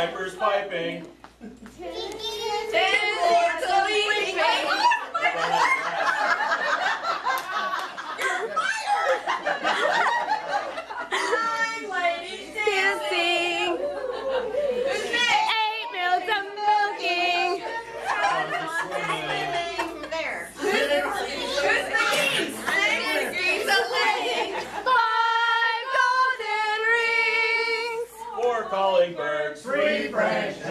pipers piping. Calling birds. Three branches.